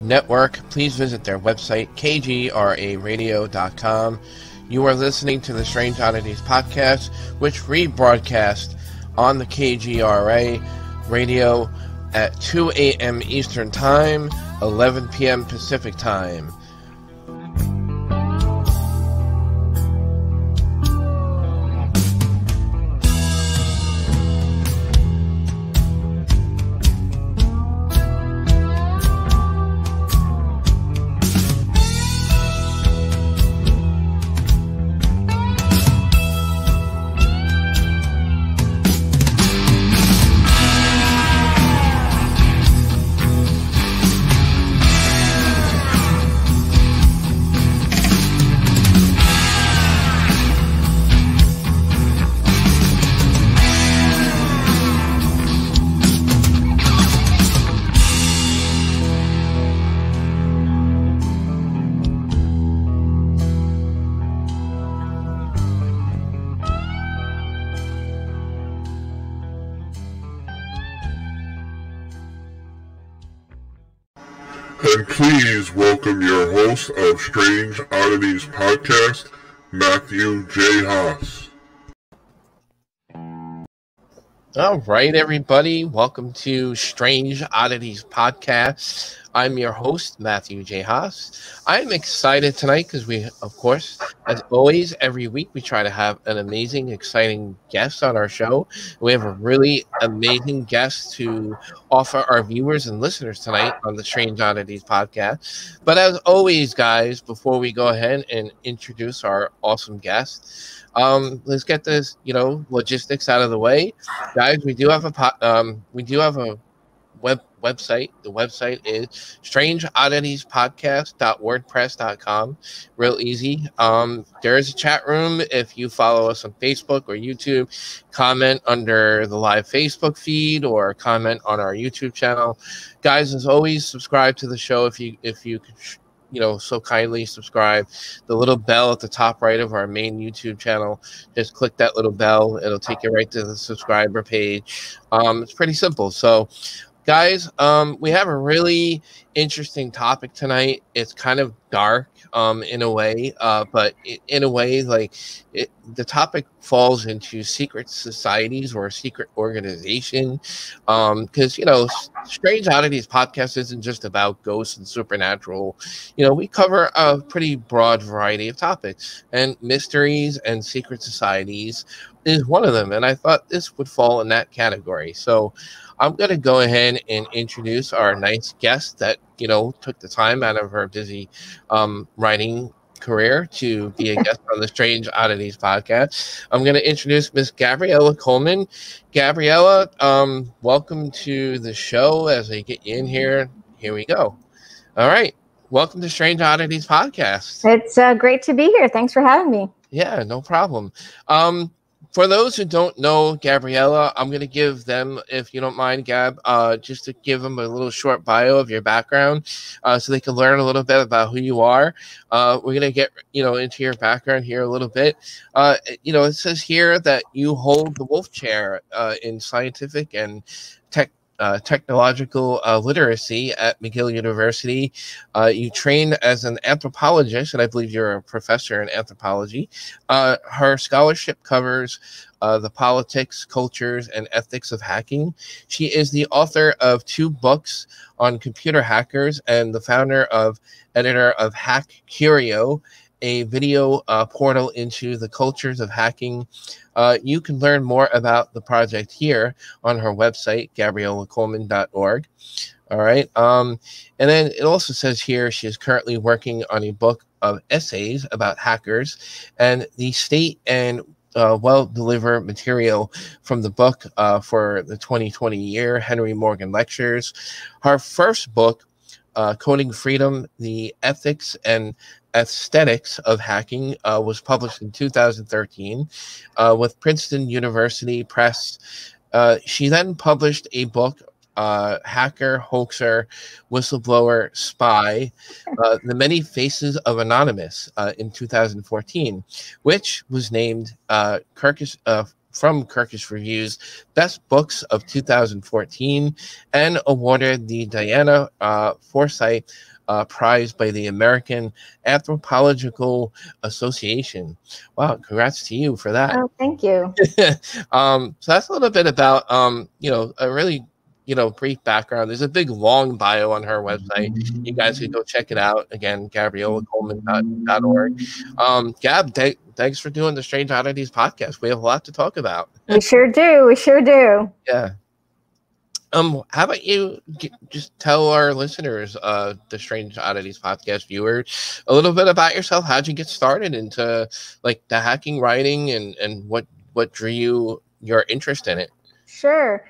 Network, please visit their website, kgraradio.com. You are listening to the Strange Oddities podcast, which rebroadcast on the KGRA radio at 2 a.m. Eastern Time, 11 p.m. Pacific Time. Matthew J. Haas. All right, everybody. Welcome to Strange Oddities Podcast. I'm your host, Matthew J. Haas. I'm excited tonight because we, of course, as always, every week we try to have an amazing, exciting guest on our show. We have a really amazing guest to offer our viewers and listeners tonight on the Strange Oddities Podcast. But as always, guys, before we go ahead and introduce our awesome guest, um, let's get this, you know, logistics out of the way, guys. We do have a po- um, we do have a web website. The website is strangeodditiespodcast.wordpress.com. Real easy. Um, there is a chat room if you follow us on Facebook or YouTube. Comment under the live Facebook feed or comment on our YouTube channel. Guys, as always, subscribe to the show if you if you could you know so kindly subscribe the little bell at the top right of our main youtube channel just click that little bell it'll take you right to the subscriber page um, it's pretty simple so guys um, we have a really interesting topic tonight. It's kind of dark um, in a way uh, but in a way like it, the topic falls into secret societies or a secret organization because um, you know strange oddities podcast isn't just about ghosts and supernatural. You know we cover a pretty broad variety of topics and mysteries and secret societies is one of them and i thought this would fall in that category. So I'm going to go ahead and introduce our nice guest that, you know, took the time out of her busy um, writing career to be a guest on the Strange Oddities podcast. I'm going to introduce Miss Gabriella Coleman. Gabriella, um, welcome to the show as I get you in here. Here we go. All right. Welcome to Strange Oddities podcast. It's uh, great to be here. Thanks for having me. Yeah, no problem. Um, for those who don't know Gabriella, I'm going to give them, if you don't mind, Gab, uh, just to give them a little short bio of your background uh, so they can learn a little bit about who you are. Uh, we're going to get, you know, into your background here a little bit. Uh, you know, it says here that you hold the Wolf Chair uh, in scientific and tech uh, technological uh, literacy at McGill University. Uh, you train as an anthropologist, and I believe you're a professor in anthropology. Uh, her scholarship covers uh, the politics, cultures, and ethics of hacking. She is the author of two books on computer hackers and the founder of editor of Hack Curio a video uh, portal into the cultures of hacking. Uh, you can learn more about the project here on her website, gabriellacoleman.org. All right. Um, and then it also says here she is currently working on a book of essays about hackers and the state and uh, well deliver material from the book uh, for the 2020 year Henry Morgan Lectures. Her first book, uh, Coding Freedom, the Ethics and Aesthetics of Hacking uh, was published in 2013 uh, with Princeton University Press. Uh, she then published a book, uh, Hacker, Hoaxer, Whistleblower, Spy uh, The Many Faces of Anonymous uh, in 2014, which was named Kirkus, from Kirkus Reviews Best Books of 2014 and awarded the Diana Forsythe uh, Prize by the American Anthropological Association. Wow, congrats to you for that. Oh, thank you. um, so that's a little bit about, um, you know, a really you know, brief background. There's a big long bio on her website. You guys can go check it out. Again, GabriellaColeman.org. Um, Gab, th- thanks for doing the Strange Oddities podcast. We have a lot to talk about. We sure do. We sure do. Yeah. Um, how about you just tell our listeners, uh, the Strange Oddities podcast viewers, a little bit about yourself? How'd you get started into like the hacking writing and and what what drew you your interest in it? Sure.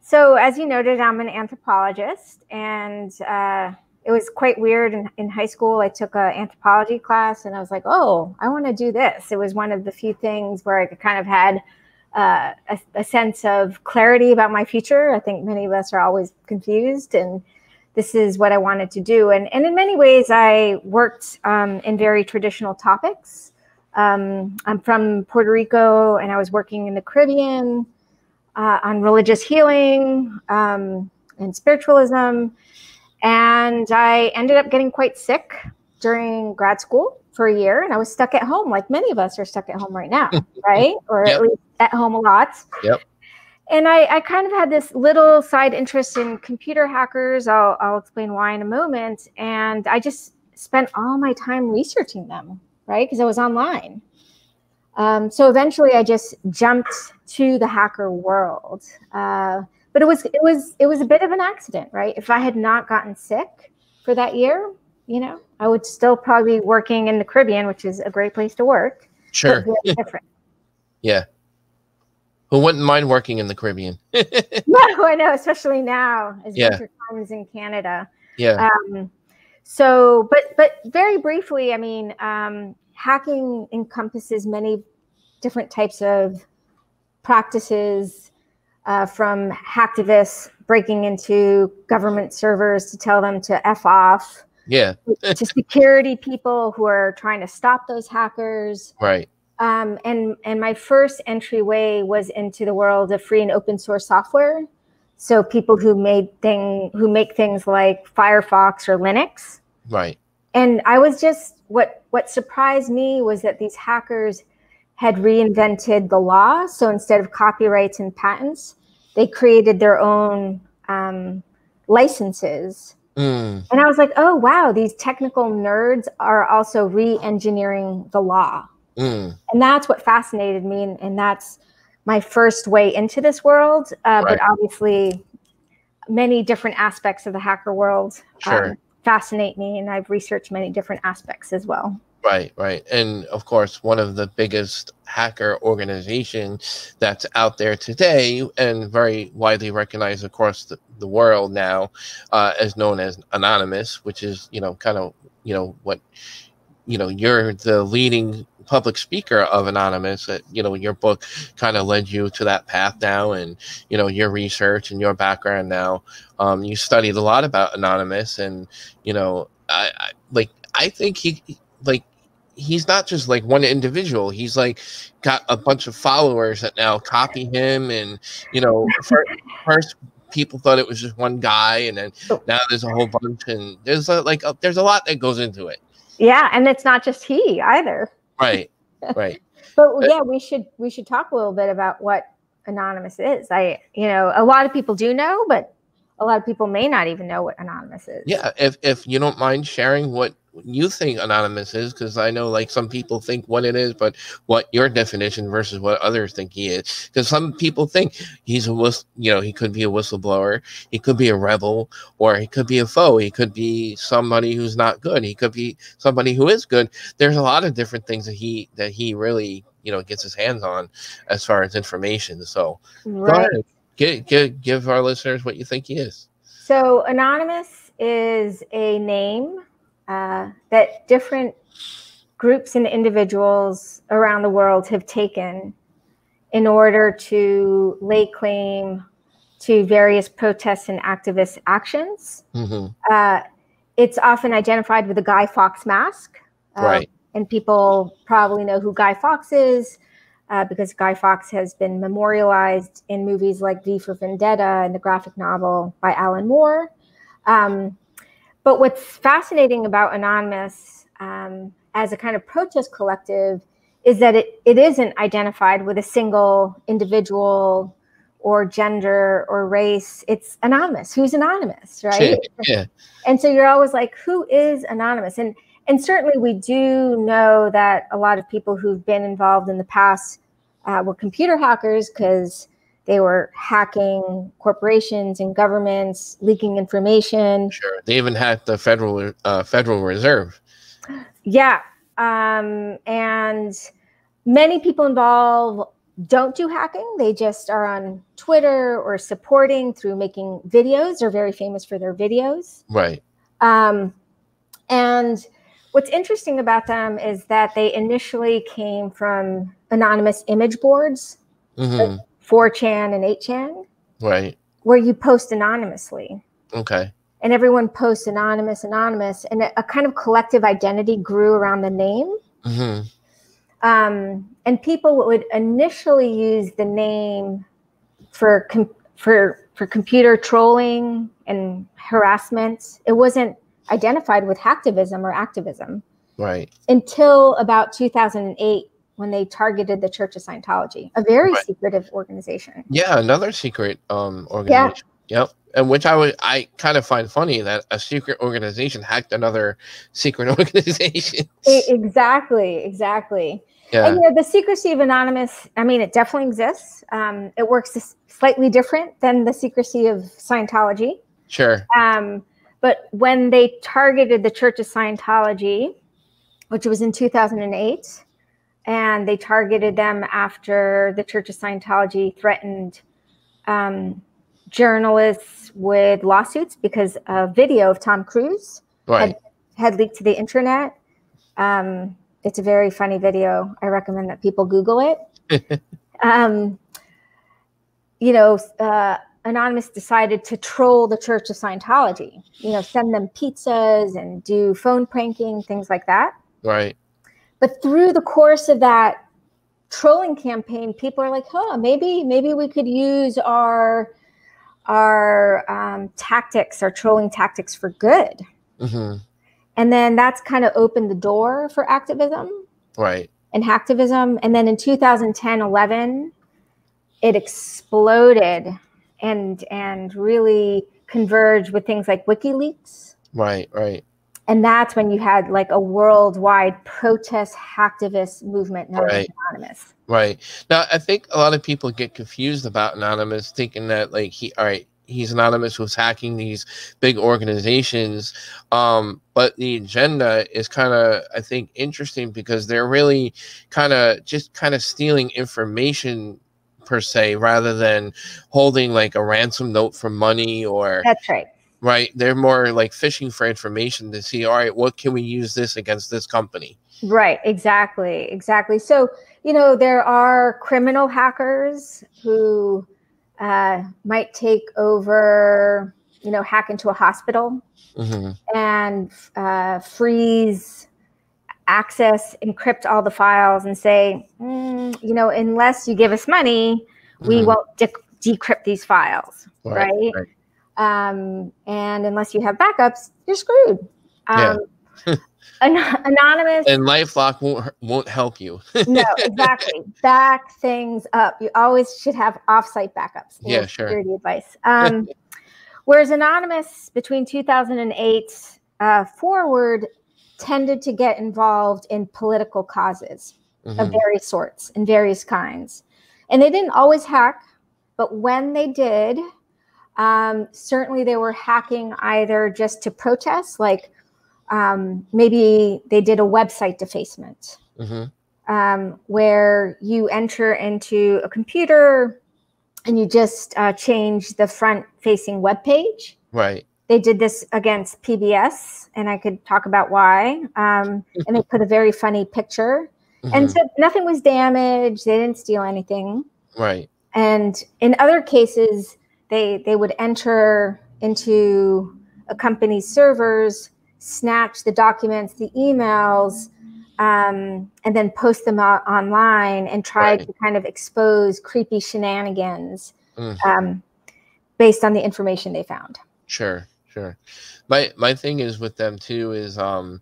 So, as you noted, I'm an anthropologist, and uh, it was quite weird. In, in high school, I took an anthropology class, and I was like, "Oh, I want to do this." It was one of the few things where I kind of had uh, a, a, sense of clarity about my future. I think many of us are always confused, and this is what I wanted to do. And, and in many ways, I worked um, in very traditional topics. Um, I'm from Puerto Rico, and I was working in the Caribbean uh, on religious healing um, and spiritualism. And I ended up getting quite sick during grad school for a year. And I was stuck at home, like many of us are stuck at home right now, right? Or yep. at least at home a lot. Yep. And I, I kind of had this little side interest in computer hackers. I'll, I'll explain why in a moment. And I just spent all my time researching them, right? Because I was online. Um, so eventually, I just jumped to the hacker world. Uh, but it was it was it was a bit of an accident, right? If I had not gotten sick for that year, you know, I would still probably be working in the Caribbean, which is a great place to work. Sure. different. yeah. Who wouldn't mind working in the Caribbean? no, I know, especially now as yeah. winter times in Canada. Yeah. Um, so, but but very briefly, I mean, um, hacking encompasses many different types of practices uh, from hacktivists breaking into government servers to tell them to F off. Yeah. to security people who are trying to stop those hackers. Right. Um, and and my first entryway was into the world of free and open source software. So people who made thing who make things like Firefox or Linux. Right. And I was just what what surprised me was that these hackers had reinvented the law. So instead of copyrights and patents, they created their own um, licenses. Mm. And I was like, oh, wow, these technical nerds are also re engineering the law. Mm. And that's what fascinated me. And, and, that's my first way into this world. Uh, right. But obviously, many different aspects of the hacker world sure. um, fascinate me. And I've researched many different aspects as well. Right, right. And of course, one of the biggest hacker organizations that's out there today and very widely recognized across the, the world now uh, is known as Anonymous, which is, you know, kind of, you know, what, you know, you're the leading public speaker of Anonymous. That, you know, your book kind of led you to that path now and, you know, your research and your background now. Um, you studied a lot about Anonymous and, you know, I, I like, I think he, like he's not just like one individual. He's like got a bunch of followers that now copy him, and you know, first, first people thought it was just one guy, and then oh. now there's a whole bunch, and there's a, like a, there's a lot that goes into it. Yeah, and it's not just he either. Right, right. but yeah, we should we should talk a little bit about what anonymous is. I you know a lot of people do know, but a lot of people may not even know what anonymous is. Yeah, if if you don't mind sharing what you think anonymous is because i know like some people think what it is but what your definition versus what others think he is. Because some people think he's a whist- you know he could be a whistleblower he could be a rebel or he could be a foe he could be somebody who's not good he could be somebody who is good. There's a lot of different things that he that he really you know gets his hands on as far as information so right. Give, give, give our listeners what you think he is. So anonymous is a name uh, that different groups and individuals around the world have taken in order to lay claim to various protests and activist actions. Mm-hmm. Uh, it's often identified with the Guy Fawkes mask. Uh, right. And people probably know who Guy Fawkes is. uh, because Guy Fawkes has been memorialized in movies like V for Vendetta and the graphic novel by Alan Moore. Um, but what's fascinating about Anonymous um, as a kind of protest collective is that it, it isn't identified with a single individual or gender or race. It's anonymous. Who's anonymous, right? Yeah. And so you're always like, who is anonymous? And and certainly we do know that a lot of people who've been involved in the past uh, were computer hackers because they were hacking corporations and governments, leaking information. Sure. They even hacked the Federal uh, Federal Reserve. Yeah. Um, and many people involved don't do hacking. They just are on Twitter or supporting through making videos. They're very famous for their videos. Right. Um, and what's interesting about them is that they initially came from anonymous image boards, hmm like 4chan and 8chan, Right. where you post anonymously. Okay. And everyone posts anonymous, anonymous, and a, a kind of collective identity grew around the name. hmm um, and people would initially use the name for com- for for computer trolling and harassment. It wasn't identified with hacktivism or activism Right. until about 2008 when they targeted the Church of Scientology, a very Right. secretive organization. Yeah. Another secret um organization. Yep. And which I would I kind of find funny that a secret organization hacked another secret organization. Exactly, exactly. yeah. And you know, the secrecy of anonymous, I mean, it definitely exists. Um, it works slightly different than the secrecy of Scientology. Sure. Um, but when they targeted the Church of Scientology, which was in 2008, and they targeted them after the Church of Scientology threatened um, journalists with lawsuits because a video of Tom Cruise Right. had leaked to the internet. Um, it's a very funny video. I recommend that people Google it. um, you know, uh, Anonymous decided to troll the Church of Scientology, you know, send them pizzas and do phone pranking, things like that. Right. But through the course of that trolling campaign, people are like, huh, maybe, maybe we could use our our um, tactics, our trolling tactics for good. hmm And then that's kind of opened the door for activism Right. and hacktivism. And then in 2010, 11, it exploded and and really converged with things like WikiLeaks. Right. Right. And that's when you had like a worldwide protest hacktivist movement known Right. as Anonymous. Right. Now, I think a lot of people get confused about Anonymous, thinking that like he, all right, he's Anonymous who's hacking these big organizations. Um, but the agenda is kind of, I think, interesting because they're really kind of just kind of stealing information per se, rather than holding like a ransom note for money or That's right. Right. They're more like fishing for information to see, all right, what can we use this against this company? Right, exactly, exactly. So, you know, there are criminal hackers who uh, might take over, you know, hack into a hospital hmm and uh, freeze access, encrypt all the files, and say, "Mm, you know, unless you give us money, we Mhm. won't de- decrypt these files, Right, right? right. Um, and unless you have backups, you're screwed. Yeah. Um, an- anonymous And LifeLock won't won't help you. no, exactly. Back things up. You always should have offsite backups. Yeah, sure. Security advice. Um, whereas Anonymous between 2008 uh, forward tended to get involved in political causes of Mhm. various sorts and various kinds. And they didn't always hack, but when they did, um, certainly they were hacking either just to protest, like um, maybe they did a website defacement Mhm. um, where you enter into a computer and you just uh, change the front facing web page. Right. They did this against PBS, and I could talk about why. Um, and they put a very funny picture. And Mhm. so nothing was damaged. They didn't steal anything. right. And in other cases, they they would enter into a company's servers, snatch the documents, the emails, um, and then post them out online and try Right. to kind of expose creepy shenanigans Mm. um, based on the information they found. Sure, sure. My my thing is with them too is um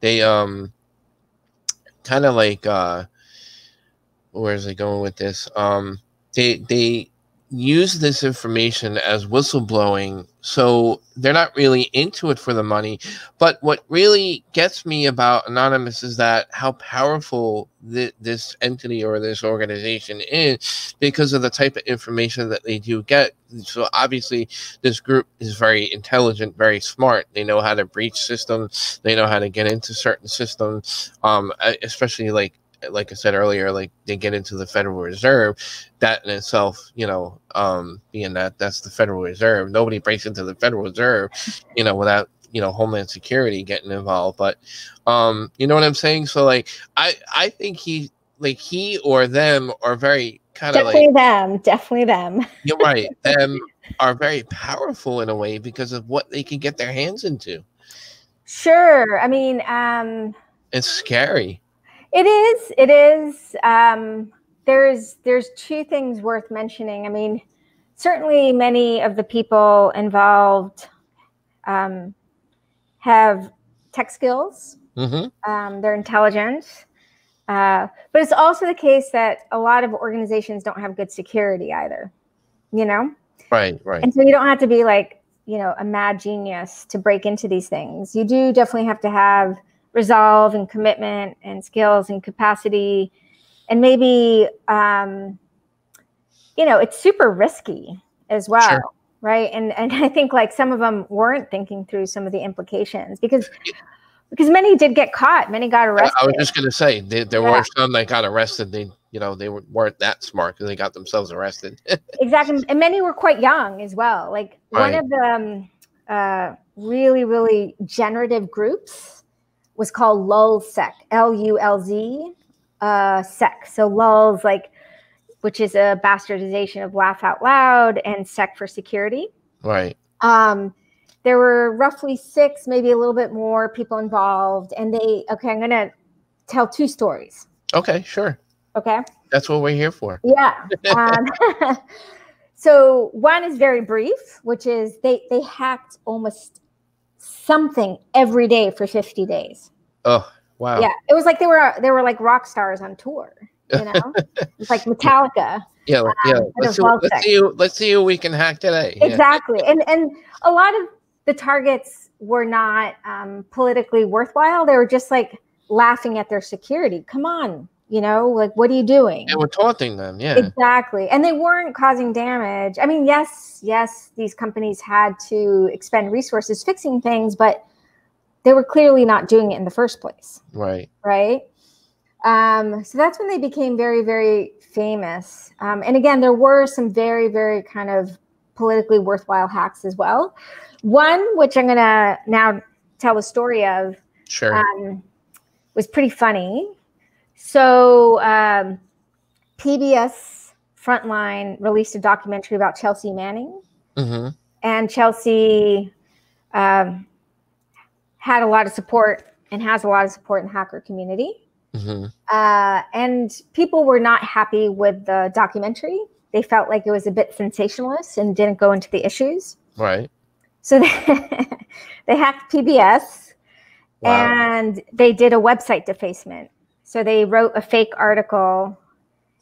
they um kind of like uh where's it going with this? Um they they use this information as whistleblowing so they're not really into it for the money but what really gets me about anonymous is that how powerful thi- this entity or this organization is because of the type of information that they do get so obviously this group is very intelligent, very smart. They know how to breach systems. They know how to get into certain systems. Um, especially like like I said earlier, like they get into the Federal Reserve. That in itself, you know, um, being that that's the Federal Reserve. Nobody breaks into the Federal Reserve, you know, without you know Homeland Security getting involved. But um, you know what I'm saying? So like, I I think he like he or them are very kind of like Definitely them. Definitely them. you're right. Them are very powerful in a way because of what they can get their hands into. Sure. I mean, um, It's scary. It is. It is. Um, there's there's two things worth mentioning. I mean, certainly many of the people involved um, have tech skills. hmm Um, they're intelligent, uh, but it's also the case that a lot of organizations don't have good security either. You know, Right, right. and so you don't have to be like you know a mad genius to break into these things. You do definitely have to have resolve and commitment and skills and capacity and maybe um, you know it's super risky as well Sure. right and and i think like some of them weren't thinking through some of the implications because because many did get caught many got arrested I was just gonna say there, there Yeah. were some that got arrested. They, you know, they were, weren't that smart because they got themselves arrested. exactly and many were quite young as well like one of the um, uh, really really generative groups was called lulzsec l-u-l-z uh, sec so lulz like which is a bastardization of laugh out loud and sec for security right. um, there were roughly six maybe a little bit more people involved and they okay i'm gonna tell two stories Okay, sure. okay That's what we're here for. yeah. Um, so one is very brief, which is they they hacked almost something every day for 50 days. Oh, wow. Yeah, it was like they were they were like rock stars on tour. You know, it's like Metallica. Yeah, like- yeah. Um, Let's see, let's see. who- Let's see who we can hack today. Yeah. Exactly, and and a lot of the targets were not um, politically worthwhile. They were just like laughing at their security. Come on, you know, like what are you doing? And we're taunting them. Yeah. Exactly. And they weren't causing damage. I mean, yes, yes, these companies had to expend resources fixing things, but they were clearly not doing it in the first place. Right. Right. Um, so that's when they became very, very famous. Um, and again, there were some very, very kind of politically worthwhile hacks as well. One, which I'm going to now tell a story of, Sure. um, was pretty funny. So um, PBS Frontline released a documentary about Chelsea Manning, hmm and Chelsea um, had a lot of support and has a lot of support in the hacker community. hmm Uh, and people were not happy with the documentary. They felt like it was a bit sensationalist and didn't go into the issues. Right. So they, they hacked PBS Wow. and they did a website defacement. So they wrote a fake article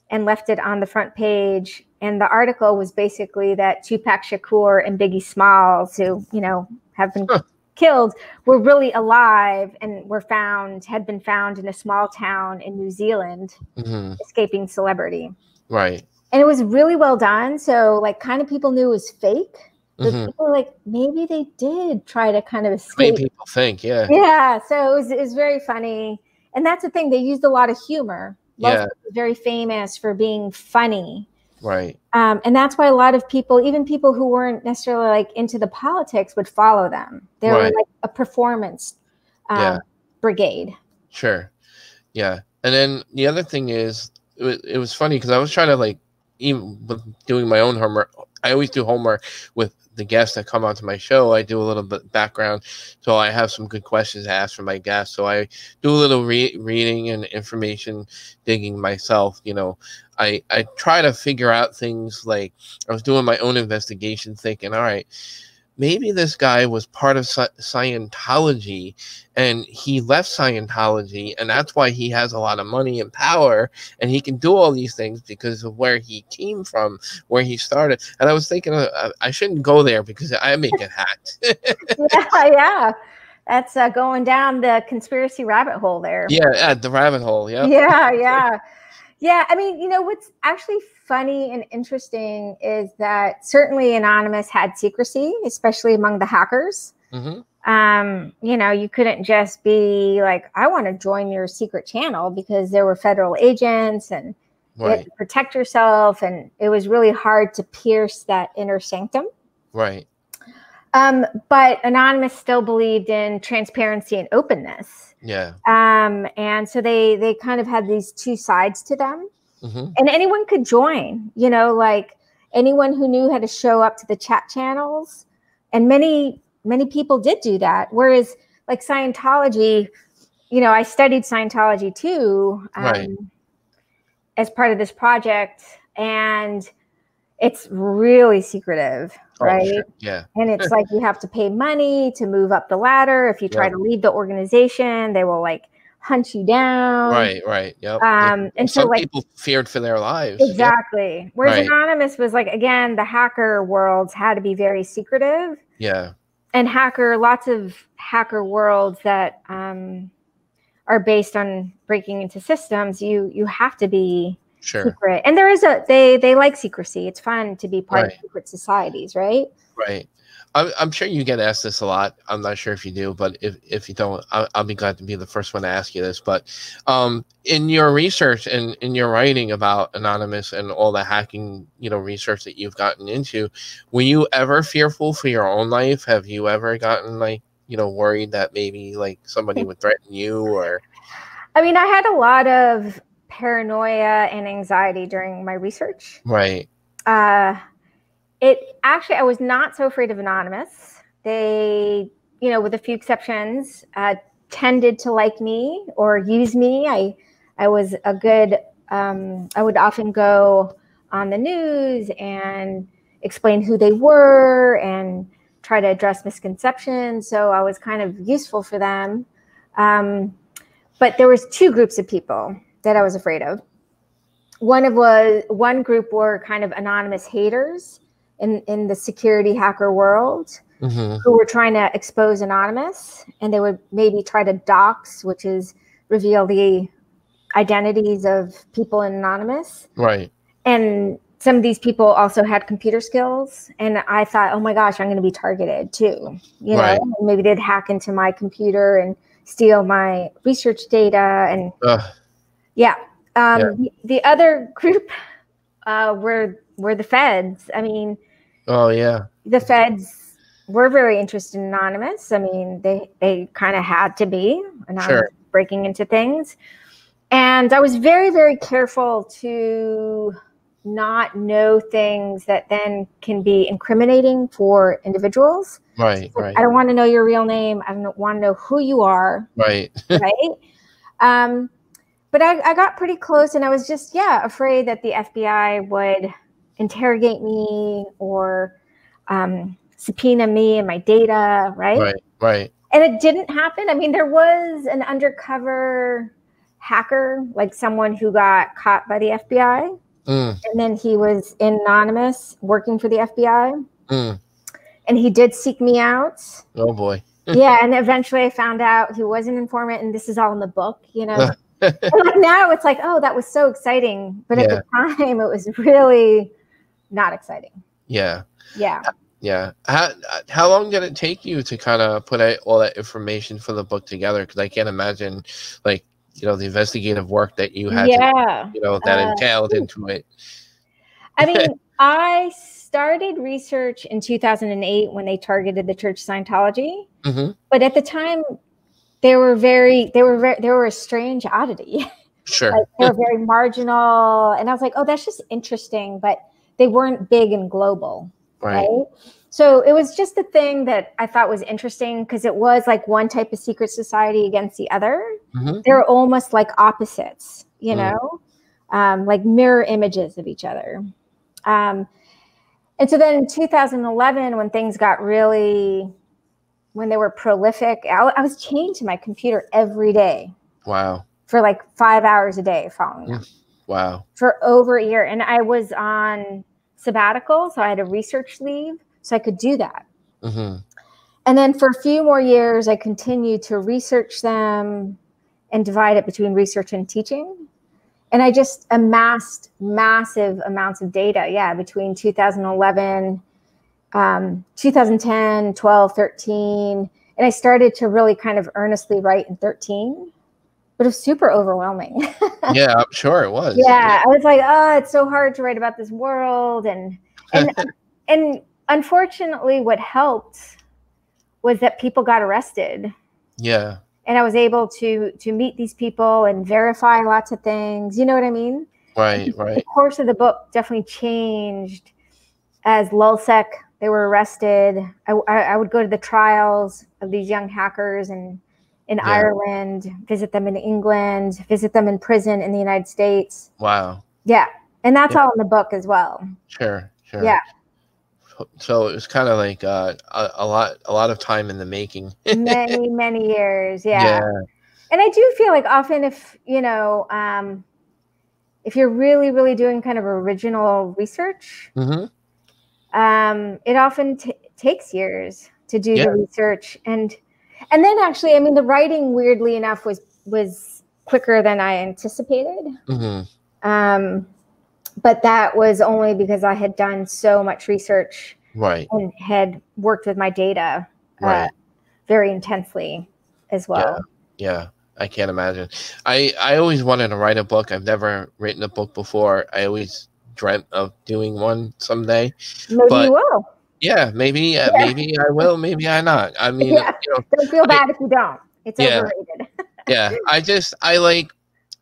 and left it on the front page. And the article was basically that Tupac Shakur and Biggie Smalls, who you know have been Huh. killed, were really alive and were found had been found in a small town in New Zealand, hmm escaping celebrity. Right. And it was really well done. So like, kind of people knew it was fake. But hmm people were like maybe they did try to kind of escape people think. Yeah. yeah so it was, it was very funny and that's the thing they used a lot of humor Love Yeah. very famous for being funny Right. um, and that's why a lot of people even people who weren't necessarily like into the politics would follow them they were Right. like a performance um, Yeah. brigade Sure. Yeah. And then the other thing is, it was, it was funny because I was trying to like, even with doing my own homework, I always do homework with the guests that come onto my show, I do a little bit background, so I have some good questions to ask for my guests. So I do a little re- reading and information digging myself. You know, I I try to figure out things like I was doing my own investigation, thinking, all right maybe this guy was part of Scientology and he left Scientology, and that's why he has a lot of money and power, and he can do all these things because of where he came from, where he started. And I was thinking, uh, I shouldn't go there because I may get hacked. yeah, yeah. That's uh, going down the conspiracy rabbit hole there. Yeah, the rabbit hole. Yeah. Yeah, yeah. Yeah, I mean, you know, what's actually funny and interesting is that certainly Anonymous had secrecy, especially among the hackers. Mm-hmm. Um, you know, you couldn't just be like, I want to join your secret channel because there were federal agents and right. you had to protect yourself. And it was really hard to pierce that inner sanctum. Right. Um, but Anonymous still believed in transparency and openness. Yeah. Um, and so they they kind of had these two sides to them. Mm-hmm. And anyone could join, you know, like anyone who knew how to show up to the chat channels. And many, many people did do that. Whereas like Scientology, you know, I studied Scientology too um, right. as part of this project. And it's really secretive, right? Sure. Yeah. And it's like you have to pay money to move up the ladder. If you try to leave the organization, they will like hunt you down. Right, right. Yep. Um, and some so like people feared for their lives. Exactly. Yep. Whereas right. Anonymous was like again, the hacker worlds had to be very secretive. Yeah. And hacker, lots of hacker worlds that um, are based on breaking into systems, you you have to be sure. secret. And there is a they they like secrecy. It's fun to be part right. of secret societies, right? Right. I'm, I'm sure you get asked this a lot. I'm not sure if you do, but if, if you don't, I'll, I'll be glad to be the first one to ask you this. But um, in your research and in your writing about Anonymous and all the hacking, you know, research that you've gotten into, were you ever fearful for your own life? Have you ever gotten like, you know, worried that maybe like somebody would threaten you or? I mean, I had a lot of paranoia and anxiety during my research. Right. Uh, it actually, I was not so afraid of Anonymous. They, you know, with a few exceptions, uh, tended to like me or use me. I, I was a good. Um, I would often go on the news and explain who they were and try to address misconceptions. So I was kind of useful for them. Um, but there was two groups of people that I was afraid of. One of was one group were kind of anonymous haters in in the security hacker world mm-hmm. who were trying to expose anonymous, and they would maybe try to dox, which is reveal the identities of people in anonymous. Right. And some of these people also had computer skills and i thought oh my gosh i'm going to be targeted too you know right. maybe they'd hack into my computer and steal my research data and Ugh. Yeah. Um, yeah. The, the, other group uh, were were the feds. I mean, oh yeah, the feds were very interested in anonymous. I mean, they they kind of had to be anonymous sure. breaking into things, and I was very very careful to not know things that then can be incriminating for individuals. Right, right. I don't want to know your real name. I don't want to know who you are. Right. right. Um, but I, I got pretty close and I was just, yeah, afraid that the FBI would interrogate me or um, subpoena me and my data, right? Right, right. And it didn't happen. I mean, there was an undercover hacker, like someone who got caught by the FBI. Mm. And then he was anonymous working for the FBI. Mm. And he did seek me out. Oh, boy. yeah. And eventually I found out he was an informant. And this is all in the book, you know. like now it's like, oh, that was so exciting. But at the time, it was really not exciting. Yeah. Yeah. Yeah. How how long did it take you to kind of put all that information for the book together? Because I can't imagine, like, you know, the investigative work that you had, yeah. To, you know, that uh, entailed into it. I mean, I started research in 2008 when they targeted the Church Scientology. Mm-hmm. But at the time, they were very they were very they were a strange oddity sure like they were very marginal and i was like oh that's just interesting but they weren't big and global right, right? So it was just a thing that I thought was interesting because it was like one type of secret society against the other. Mhm. They're almost like opposites, you Mm. know, um, like mirror images of each other. Um, and so then in 2011, when things got really, when they were prolific, I, I was chained to my computer every day Wow. for like five hours a day following them Wow. for over a year. And I was on sabbatical, so I had a research leave, so I could do that. hmm And then for a few more years, I continued to research them and divide it between research and teaching. And I just amassed massive amounts of data, yeah, between 2011, um, 2010, 12, 13. And I started to really kind of earnestly write in 13, but it was super overwhelming. Yeah, I'm sure it was. yeah i was like oh it's so hard to write about this world and and and unfortunately what helped was that people got arrested Yeah. and i was able to to meet these people and verify lots of things you know what i mean Right. right. the course of the book definitely changed as lulzsec they were arrested I, I, would go to the trials of these young hackers and in Yeah. ireland visit them in england visit them in prison in the united states Wow. yeah, and that's Yeah. all in the book as well. Sure. Sure. Yeah. So it was kind of like uh, a, a lot, a lot of time in the making. Many, many years. Yeah. Yeah. And I do feel like often if, you know, um, if you're really, really doing kind of original research, hmm um, it often t- takes years to do Yeah. the research. And and then actually, I mean, the writing, weirdly enough, was was quicker than I anticipated. hmm Um, but that was only because I had done so much research Right. and had worked with my data uh, Right. very intensely as well. Yeah. I can't imagine. I I always wanted to write a book. I've never written a book before. I always dreamt of doing one someday. Maybe But- you will. Yeah, maybe, uh, Yeah. maybe I will, maybe I not. I mean, Yeah. you know, Don't feel I- bad if you don't. It's Yeah. overrated. yeah. I just, I like,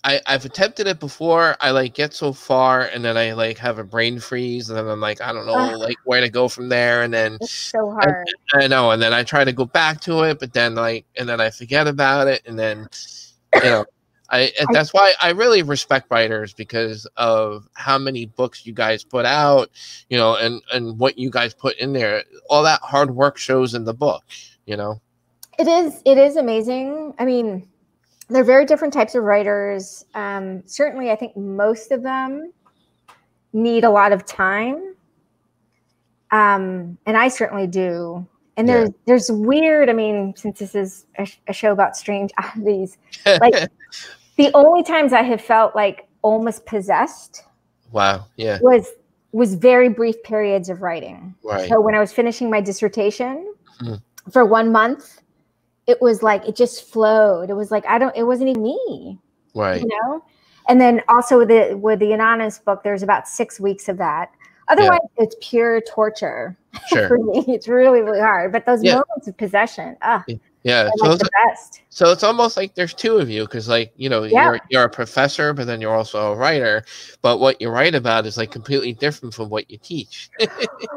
I, I've attempted it before. I like get so far, and then I like have a brain freeze, and then I'm like, I don't know, Ugh. like where to go from there, and then It's so hard. I know, and then I try to go back to it, but then like, and then I forget about it, and then, you know, I I- that's why I really respect writers because of how many books you guys put out, you know, and and what you guys put in there. All that hard work shows in the book, you know. It is. It is amazing. I mean, they're very different types of writers. Um, certainly, I think most of them need a lot of time, um, and I certainly do. And Yeah. there's there's weird. I mean, since this is a, a show about strange oddities, Like- the only times I have felt like almost possessed wow, yeah, was was very brief periods of writing. right, So when I was finishing my dissertation Mhm. for one month, it was like it just flowed. It was like I don't. It wasn't even me, right, you know. And then also with the with the anonymous book, there's about six weeks of that. Otherwise, it's pure torture sure, for me. It's really really hard. But those Yeah. moments of possession, ah, yeah. Are So like it's, so it's almost like there's two of you because, like, you know, Yeah. you're you're a professor, but then you're also a writer. But what you write about is like completely different from what you teach.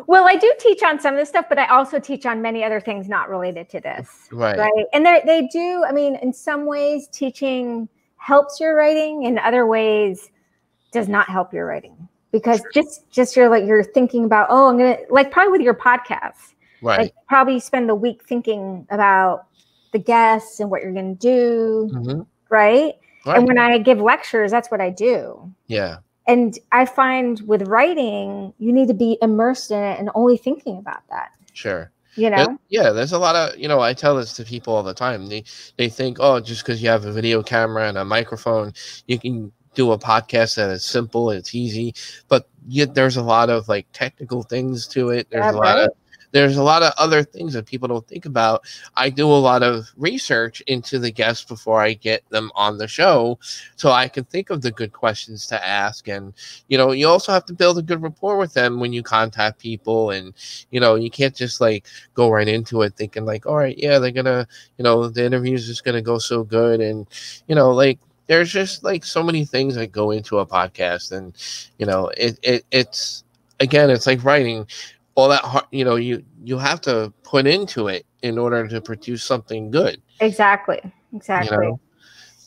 Well, I do teach on some of this stuff, but I also teach on many other things not related to this. right, right and they they do i mean in some ways teaching helps your writing in other ways does not help your writing because just just you're like you're thinking about oh i'm gonna like probably with your podcast right, like probably spend the week thinking about the guests and what you're gonna do Mhm. right right. and when i give lectures that's what i do yeah. and i find with writing you need to be immersed in it and only thinking about that Sure. you know yeah, there's a lot of you know. I tell this to people all the time. They they think, oh, just because you have a video camera and a microphone, you can do a podcast that is simple, it's easy. But yet there's a lot of like technical things to it. There's Yeah, a lot right. of there's a lot of other things that people don't think about. I do a lot of research into the guests before I get them on the show, so I can think of the good questions to ask. And you know, you also have to build a good rapport with them when you contact people, and you know, you can't just like go right into it thinking like, all right, yeah, they're gonna, you know, the interview is just gonna go so good, and you know, like there's just like so many things that go into a podcast, and you know, it, it it's again, it's like writing. All that hard, you know you you have to put into it in order to produce something good. Exactly. Exactly. You know?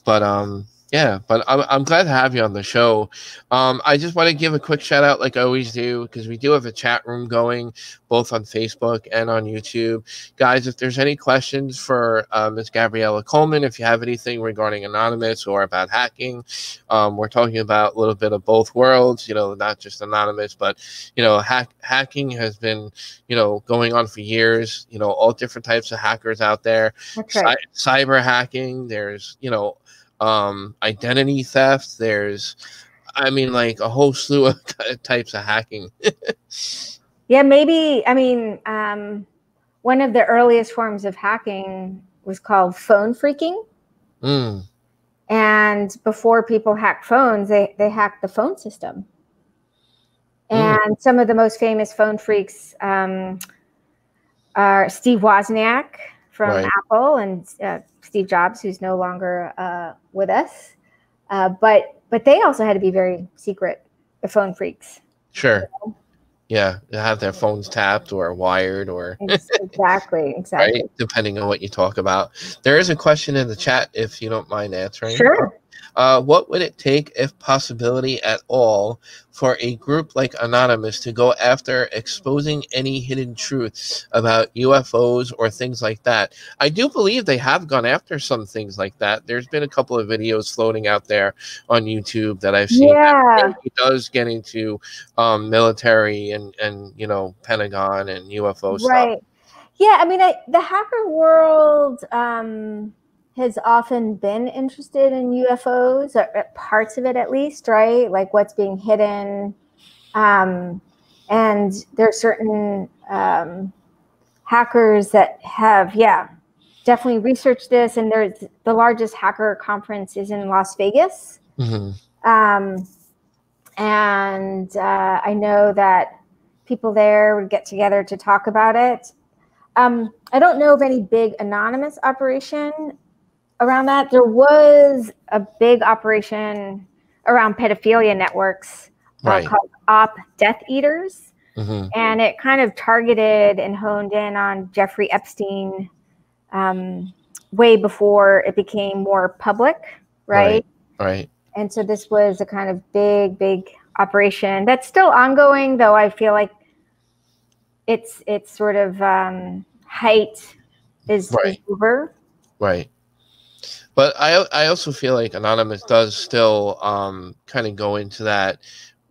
But um yeah, but I'm, I'm glad to have you on the show. Um, I just want to give a quick shout out, like I always do, because we do have a chat room going both on Facebook and on YouTube. Guys, if there's any questions for uh, Ms. Gabriella Coleman, if you have anything regarding Anonymous or about hacking, um, we're talking about a little bit of both worlds, you know, not just Anonymous, but, you know, hack, hacking has been, you know, going on for years, you know, all different types of hackers out there. Right. Cy- cyber hacking, there's, you know, um, identity theft. There's, I mean, like a whole slew of types of hacking. Yeah, maybe. I mean, um, one of the earliest forms of hacking was called phone phreaking. Mm, And before people hacked phones, they, they hacked the phone system. Mm. And some of the most famous phone phreaks um, are Steve Wozniak from Right. Apple and uh, Steve Jobs, who's no longer uh, with us. Uh, but but they also had to be very secret, the phone phreaks. sure. Yeah, they have their phones tapped or wired or exactly, exactly. right, depending on what you talk about. There is a question in the chat if you don't mind answering. Sure. Uh, what would it take, if possibility at all, for a group like Anonymous to go after exposing any hidden truths about UFOs or things like that? I do believe they have gone after some things like that. There's been a couple of videos floating out there on YouTube that I've seen. that Yeah. really does get into um, military and and you know Pentagon and UFO stuff. Right. Yeah, I mean, I, the hacker world um, has often been interested in UFOs, or or parts of it at least, right? Like what's being hidden. Um, and there are certain um, hackers that have, yeah, definitely researched this. And there's the largest hacker conference is in Las Vegas. Mhm. Um, and uh, I know that people there would get together to talk about it. Um, I don't know of any big anonymous operation around that. There was a big operation around pedophilia networks uh, Right. called Op Death Eaters. Mhm. And it kind of targeted and honed in on Jeffrey Epstein um, way before it became more public, right? Right. And so this was a kind of big, big operation that's still ongoing, though I feel like it's it's sort of um, height is, is Right. over. Right. But I I also feel like Anonymous does still um kind of go into that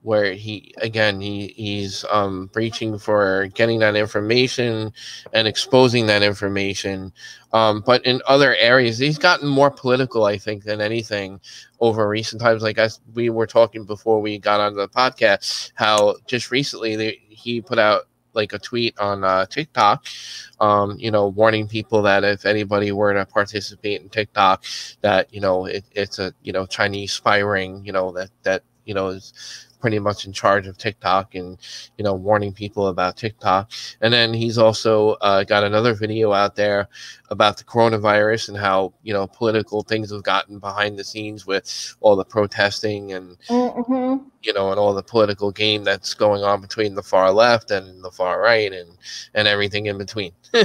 where he again he he's um breaching for getting that information and exposing that information. Um but in other areas he's gotten more political I think than anything over recent times. Like as we were talking before we got on the podcast how just recently they, he put out like a tweet on uh, TikTok um, you know, warning people that if anybody were to participate in TikTok, that you know it, it's a you know Chinese spy ring, you know that that you know is pretty much in charge of TikTok and you know warning people about TikTok. And then he's also uh, got another video out there about the coronavirus and how you know political things have gotten behind the scenes with all the protesting and hmm you know, and all the political game that's going on between the far left and the far right and and everything in between.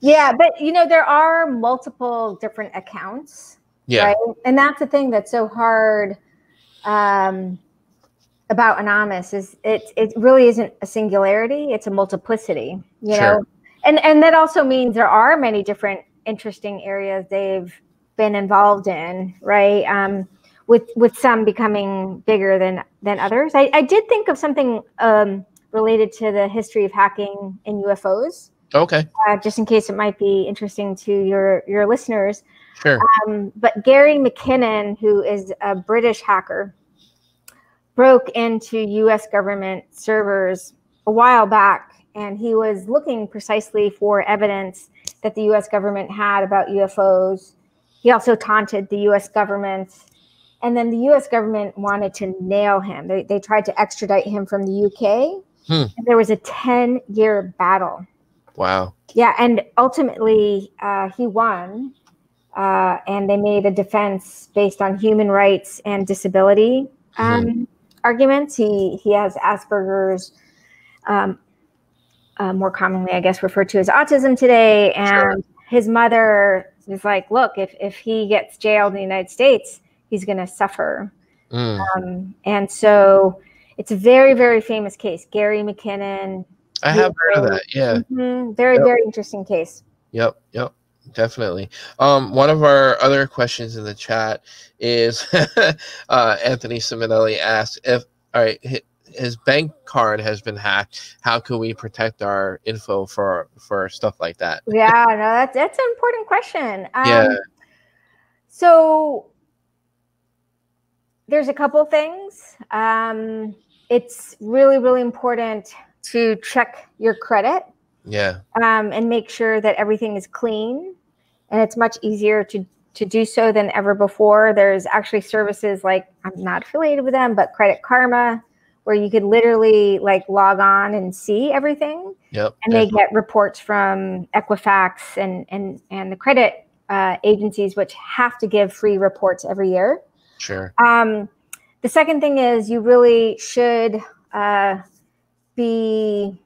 Yeah, but you know there are multiple different accounts, Yeah, right? And that's the thing that's so hard um, about anonymous is it it really isn't a singularity; it's a multiplicity. You Sure. know, and and that also means there are many different interesting areas they've been involved in, right? Um, with with some becoming bigger than than others. I, I did think of something um, related to the history of hacking in UFOs, okay, uh, just in case it might be interesting to your your listeners. sure. Um, but Gary McKinnon, who is a British hacker, broke into U.S. government servers a while back, and he was looking precisely for evidence that the U.S. government had about UFOs. He also taunted the U.S. government, and then the U.S. government wanted to nail him. They they tried to extradite him from the U.K. Hmm. And there was a ten year battle. Wow. Yeah, and ultimately uh, he won, uh, and they made a defense based on human rights and disability um, arguments. He he has Asperger's, um, uh, more commonly, I guess, referred to as autism today. And sure. his mother is like, look, if, if he gets jailed in the United States, he's going to suffer. Mm. Um, and so it's a very, very famous case. Gary McKinnon. I have heard of that. Yeah. Mm-hmm, very, yep. very interesting case. Yep. Yep. Definitely. Um, one of our other questions in the chat is uh, Anthony Simonelli asked if, all right, his bank card has been hacked. How can we protect our info for for stuff like that? Yeah, no, that's that's an important question. Um, yeah. So there's a couple things. Um, it's really really important to check your credit. Yeah. Um, and make sure that everything is clean, and it's much easier to to do so than ever before. There's actually services like I'm not affiliated with them, but Credit Karma where you could literally like log on and see everything. Yep. And they get reports from Equifax and and and the credit uh, agencies, which have to give free reports every year. Sure. Um, the second thing is you really should uh, be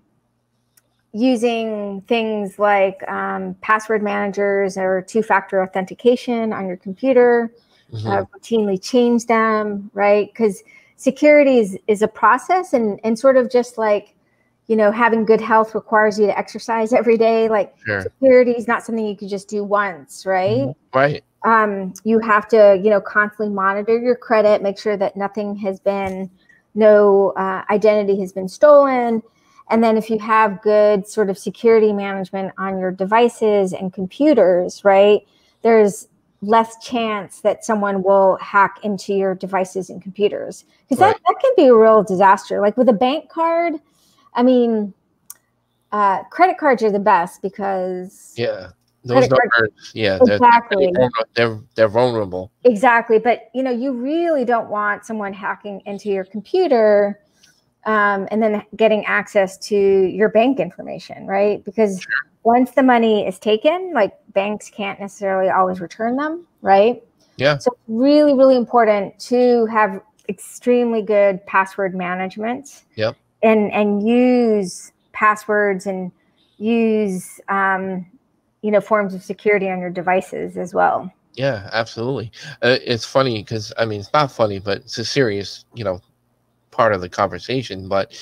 using things like um, password managers or two-factor authentication on your computer. Mm-hmm. Uh, routinely change them, right? Because security is, is a process and, and sort of just like, you know, having good health requires you to exercise every day. Like sure. security is not something you can just do once, right? Mm-hmm. Right. Um, you have to, you know, constantly monitor your credit, make sure that nothing has been, no uh, identity has been stolen. And then if you have good sort of security management on your devices and computers, right? There's less chance that someone will hack into your devices and computers. Because right. that, that can be a real disaster. Like with a bank card i mean uh, credit cards are the best because yeah. Those numbers yeah exactly. they're, they're they're vulnerable. Exactly. But you know you really don't want someone hacking into your computer um, and then getting access to your bank information right because once the money is taken, like banks can't necessarily always return them, right? Yeah. So really, really important to have extremely good password management. Yep. And and use passwords and use um, you know forms of security on your devices as well. Yeah, absolutely. Uh, it's funny because I mean it's not funny, but it's a serious you know part of the conversation. But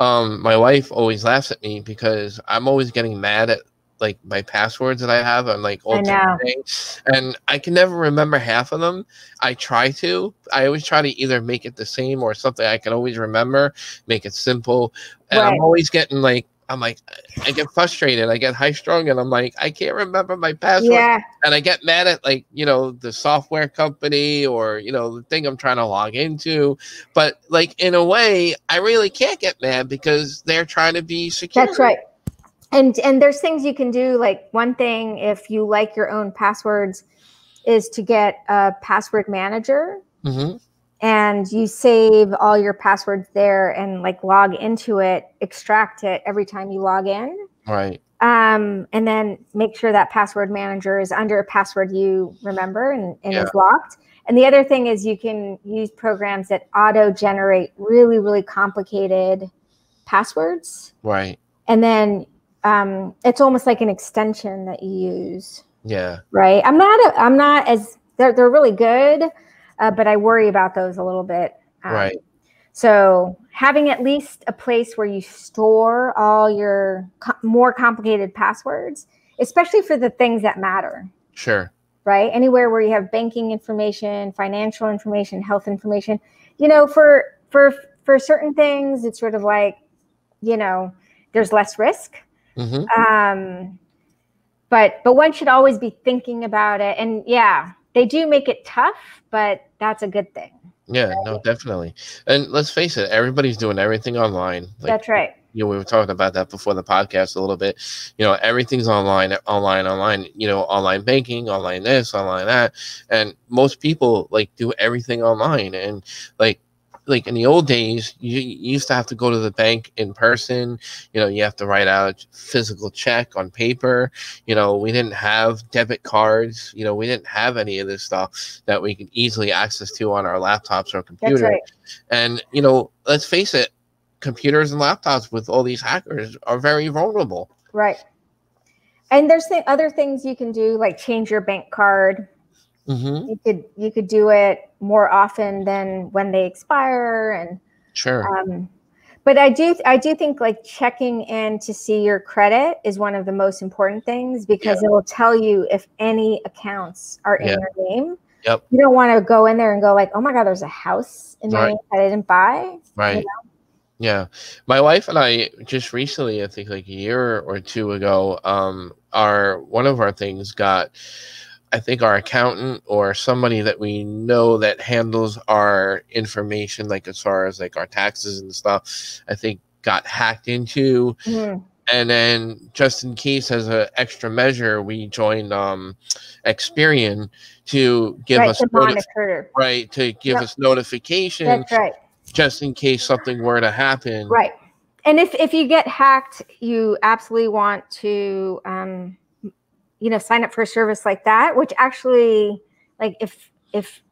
um, my wife always laughs at me because I'm always getting mad at like my passwords that I have I'm like old things, and I can never remember half of them. I try to. I always try to either make it the same or something I can always remember, make it simple. And right. I'm always getting like I'm like, I get frustrated. I get high strung, and I'm like, I can't remember my password. Yeah. And I get mad at like you know the software company or you know the thing I'm trying to log into. But like in a way, I really can't get mad because they're trying to be secure. That's right. And and there's things you can do. Like one thing, if you like your own passwords, is to get a password manager. Mm-hmm and you save all your passwords there and like log into it, extract it every time you log in. Right. Um, and then make sure that password manager is under a password you remember and, and yeah. is locked. And the other thing is you can use programs that auto generate really, really complicated passwords. Right. And then um, it's almost like an extension that you use. Yeah. Right. I'm not, a, I'm not as, they're, they're really good uh, but I worry about those a little bit. Um, right. So having at least a place where you store all your co- more complicated passwords, especially for the things that matter. Sure. Right. Anywhere where you have banking information, financial information, health information. You know, for for for certain things, it's sort of like, you know, there's less risk. Mm-hmm. Um, but but one should always be thinking about it. And yeah, they do make it tough, but that's a good thing. Yeah, right? no, definitely. And let's face it, everybody's doing everything online. Like, that's right. You know, we were talking about that before the podcast a little bit. You know, everything's online, online, online. You know, online banking, online this, online that, and most people like do everything online. And like like in the old days, you, you, used to have to go to the bank in person. You know, you have to write out a physical check on paper. You know, we didn't have debit cards. You know, we didn't have any of this stuff that we could easily access to on our laptops or computers. Right. And you know, let's face it, computers and laptops with all these hackers are very vulnerable. Right. And there's th- other things you can do, like change your bank card. Mm-hmm. You could you could do it more often than when they expire, and Sure. um, but I do I do think like checking in to see your credit is one of the most important things because it will tell you if any accounts are in Yeah. your name. Yep. You don't want to go in there and go like, oh my god, there's a house in my Right. name that I didn't buy. Right. Yeah. My wife and I just recently, I think like a year or two ago, um, our one of our things got I think our accountant or somebody that we know that handles our information, like as far as like our taxes and stuff, I think got hacked into. Mhm. And then just in case as an extra measure, we joined um Experian to give right us to right to give Yep. us notification That's right. just in case something were to happen. Right. And if if you get hacked, you absolutely want to um you know sign up for a service like that, which actually like if if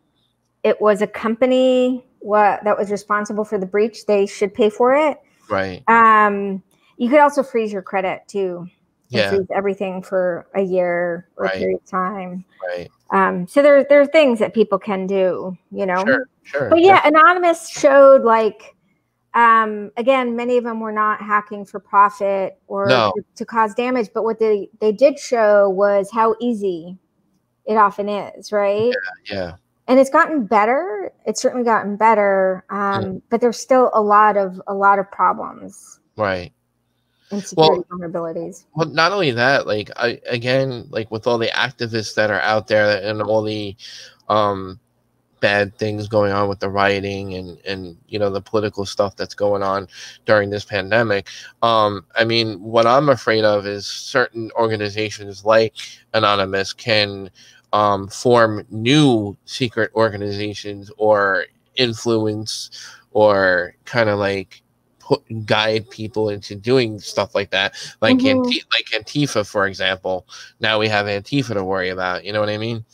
it was a company what that was responsible for the breach, they should pay for it. Right. Um you could also freeze your credit too. Yeah. Freeze everything for a year or Right. a period of time. Right. Um so there there are things that people can do, you know. Sure. Sure. But yeah, Anonymous showed like, um, again, many of them were not hacking for profit or No. to, to cause damage. But what they they did show was how easy it often is, right? Yeah. And it's gotten better. It's certainly gotten better, um, but there's still a lot of a lot of problems Right. and security Well- vulnerabilities. Well, not only that, like I again, like with all the activists that are out there and all the um bad things going on with the rioting and and you know the political stuff that's going on during this pandemic. Um i mean what i'm afraid of is certain organizations like anonymous can um form new secret organizations or influence or kind of like put guide people into doing stuff like that like Mhm. Anti- like antifa for example. Now we have antifa to worry about you know what i mean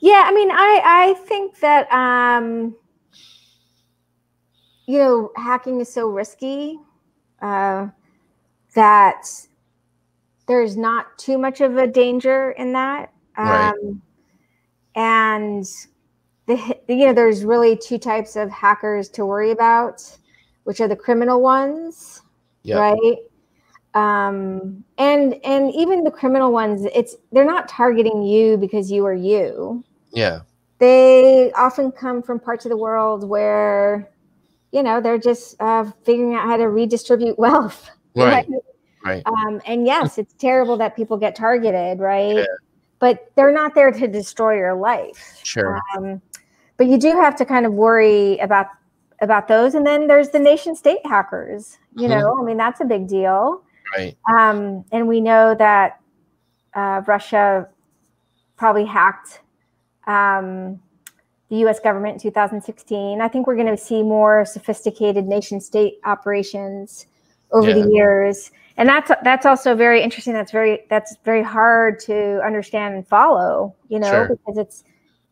Yeah, I mean, I I think that um, you know hacking is so risky uh, that there's not too much of a danger in that. Right. Um, and the you know there's really two types of hackers to worry about, which are the criminal ones, yeah right? Um, and and even the criminal ones, it's they're not targeting you because you are you yeah. They often come from parts of the world where you know they're just uh, figuring out how to redistribute wealth. Right. Right. Um, and yes it's terrible that people get targeted right? Yeah. but they're not there to destroy your life. Sure. Um, but you do have to kind of worry about about those. And then there's the nation state hackers you Mhm. know? I mean that's a big deal. Right. Um, and we know that uh, Russia probably hacked um, the U.S. government in 2016. I think we're going to see more sophisticated nation-state operations over Yeah. the years, and that's that's also very interesting. That's very that's very hard to understand and follow. You know, Sure. because it's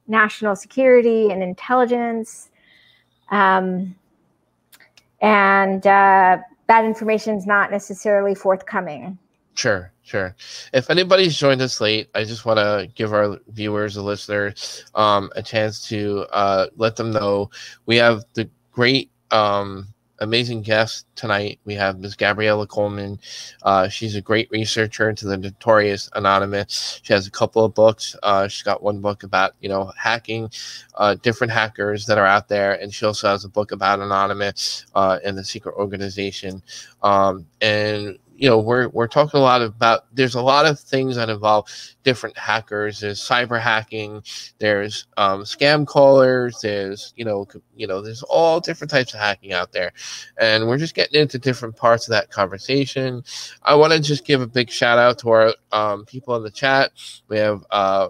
national security and intelligence. Um, and uh, that information is not necessarily forthcoming. Sure, sure. If anybody's joined us late, I just want to give our viewers, the listeners, um, a chance to uh, let them know we have the great, um, amazing guest tonight. We have Ms. Gabriella Coleman. Uh, she's a great researcher into the notorious Anonymous. She has a couple of books. Uh, she's got one book about you know hacking, uh, different hackers that are out there, and she also has a book about Anonymous uh, and the secret organization. Um, and you know we're we're talking a lot about there's a lot of things that involve different hackers. There's cyber hacking there's um, scam callers there's you know you know there's all different types of hacking out there. And we're just getting into different parts of that conversation. I want to just give a big shout out to our um, people in the chat. We have uh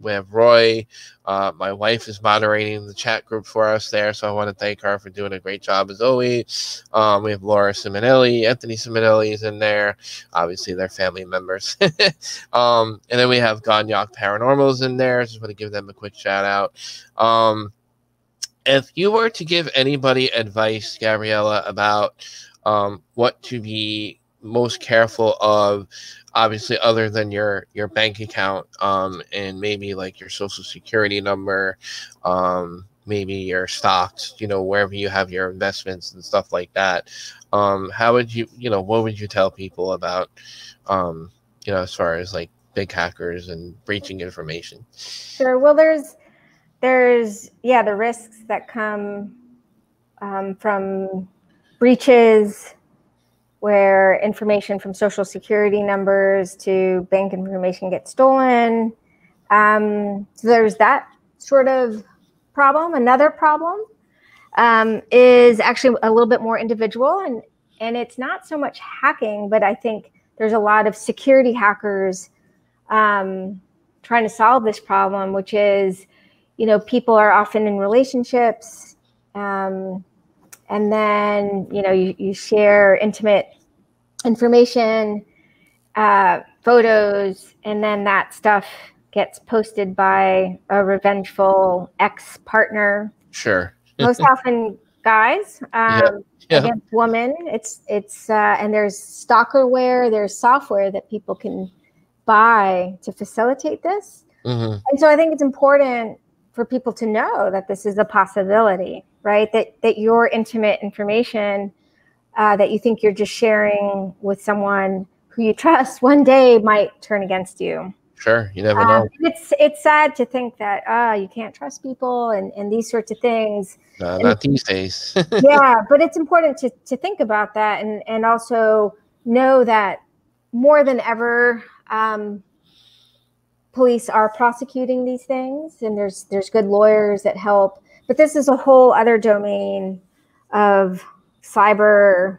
we have Roy. Uh, my wife is moderating the chat group for us there, so I want to thank her for doing a great job as always. Um, we have Laura Simonelli, Anthony Simonelli is in there. Obviously, they're family members. um, and then we have Ganyak Paranormals in there. Just want to give them a quick shout out. Um, if you were to give anybody advice, Gabriella, about um, what to be most careful of, obviously, other than your your bank account um, and maybe like your social security number, um, maybe your stocks, you know, wherever you have your investments and stuff like that. Um, how would you, you know, what would you tell people about, um, you know, as far as like big hackers and breaching information? Sure. Well, there's there's yeah the risks that come um, from breaches where information from social security numbers to bank information gets stolen um, so there's that sort of problem another problem um, is actually a little bit more individual and and it's not so much hacking but i think there's a lot of security hackers um, trying to solve this problem which is you know, people are often in relationships. Um, and then, you know, you, you share intimate information, uh, photos, and then that stuff gets posted by a revengeful ex partner. Sure. Most often guys um, yeah. Yeah. against women. It's, it's, uh, and there's stalkerware, there's software that people can buy to facilitate this. Mm-hmm. And so I think it's important for people to know that this is a possibility, right? That that your intimate information uh, that you think you're just sharing with someone who you trust one day might turn against you. Sure, you never know. Um, it's it's sad to think that uh, you can't trust people and, and these sorts of things. Uh, not these days. yeah, but it's important to, to think about that and, and also know that more than ever, um, police are prosecuting these things and there's there's good lawyers that help but this is a whole other domain of cyber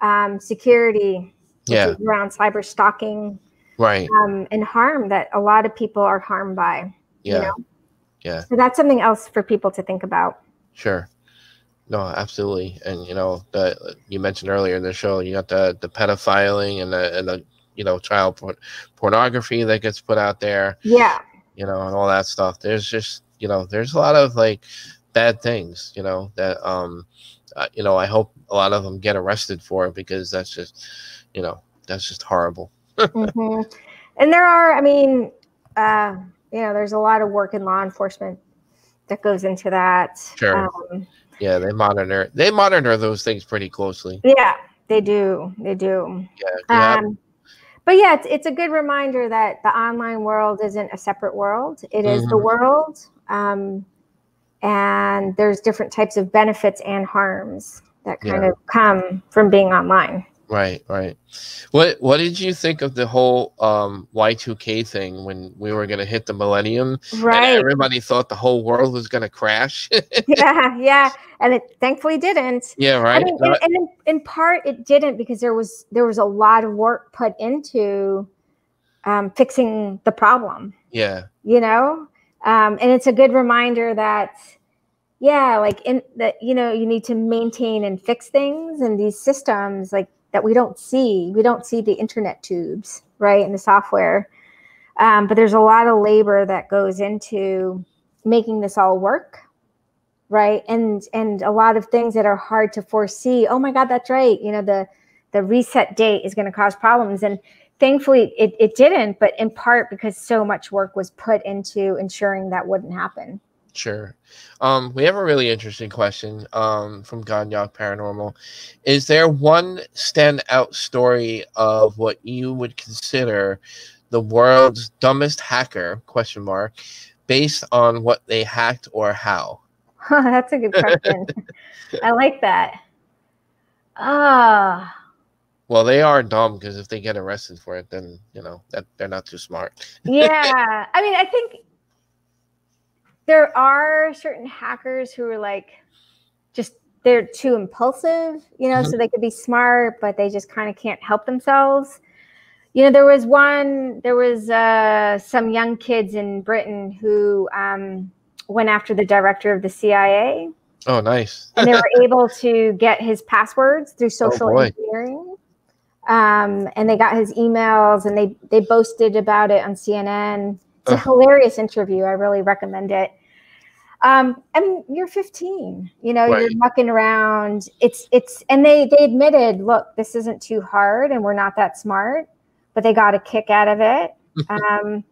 um, security yeah. around cyber stalking right. um, and harm that a lot of people are harmed by yeah. you know? yeah. So that's something else for people to think about. Sure. No absolutely. And you know the you mentioned earlier in the show you got the the pedophiling and the and the you know child por- pornography that gets put out there. Yeah. You know and all that stuff. There's just you know there's a lot of like bad things you know that um uh, you know i hope a lot of them get arrested for it because that's just you know that's just horrible. Mm-hmm. and there are i mean uh you know there's a lot of work in law enforcement that goes into that. Sure. Um, yeah they monitor they monitor those things pretty closely. Yeah they do. They do. Yeah um, but yeah, it's, it's a good reminder that the online world isn't a separate world. It is mm-hmm. the world. Um, and there's different types of benefits and harms that kind yeah. of come from being online. Right, right. What what did you think of the whole um, Y2K thing when we were going to hit the millennium? Right. everybody thought the whole world was going to crash. yeah, yeah, and it thankfully didn't. Yeah, right. I mean, and, and in, in, part it didn't because there was there was a lot of work put into um, fixing the problem. Yeah. You know, um, and it's a good reminder that yeah like in that you know you need to maintain and fix things and these systems like that we don't see. We don't see the internet tubes, right, in the software. Um, but there's a lot of labor that goes into making this all work, right? And and a lot of things that are hard to foresee. Oh my God, that's right. You know the the reset date is going to cause problems, and thankfully it, it didn't. But in part because so much work was put into ensuring that wouldn't happen. Sure. Um, we have a really interesting question um, from Ganyok Paranormal. Is there one standout story of what you would consider the world's dumbest hacker? Question mark. Based on what they hacked or how? That's a good question. I like that. Ah. Well, they are dumb because if they get arrested for it, then you know that they're not too smart. yeah, I mean, I think there are certain hackers who are like just they're too impulsive, you know, mm-hmm. so they could be smart, but they just kind of can't help themselves. You know, there was one, there was uh, some young kids in Britain who um, went after the director of the CIA. Oh, nice. and they were able to get his passwords through oh, social oh, engineering. Um, and they got his emails and they, they boasted about it on CNN. It's a hilarious interview. I really recommend it. Um, I mean, you're 15. You know, Right. you're mucking around. It's it's and they they admitted, look, this isn't too hard, and we're not that smart, but they got a kick out of it. um,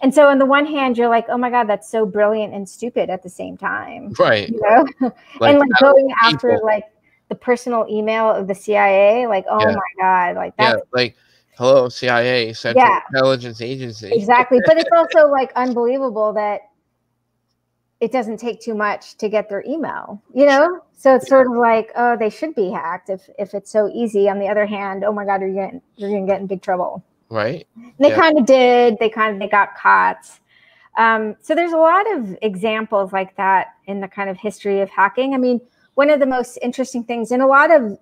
and so, on the one hand, you're like, oh my god, that's so brilliant and stupid at the same time. Right. You know, Like, and like going after people. like the personal email of the CIA, like, oh Yeah. my god, like yeah, that's like hello CIA, Central Yeah. Intelligence Agency. exactly. But it's also like unbelievable that it doesn't take too much to get their email, you know? So it's sort of like, oh, they should be hacked if if it's so easy. On the other hand, oh my God, you're getting you're gonna get in big trouble. Right. And they Yeah. kind of did. They kind of they got caught. Um, so there's a lot of examples like that in the kind of history of hacking. I mean, one of the most interesting things, and a lot of